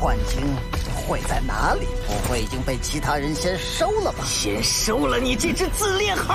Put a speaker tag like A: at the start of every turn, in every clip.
A: 幻晶会在哪里？不会已经被其他人先收了吧？
B: 先收了你这只自恋猴！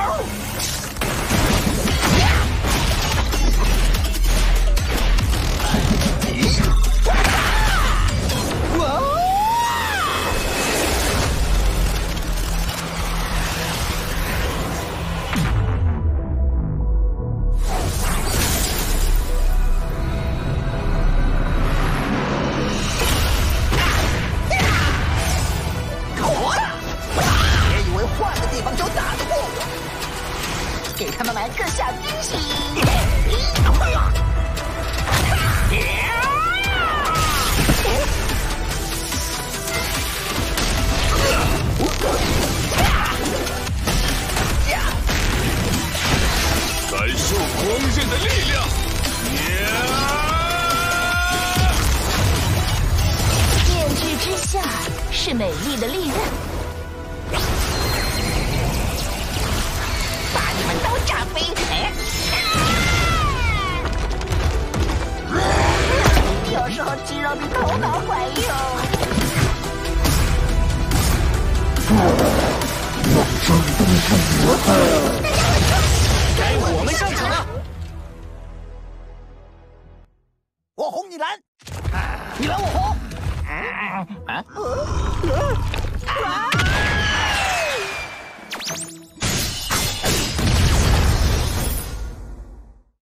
A: 地方就打得过我，给他们来个小惊喜！
C: 感受光刃的力量！
D: 面具之下是美丽的利刃，
B: 该我们上场了！
A: 我红你蓝，你蓝我红。
B: 啊啊啊！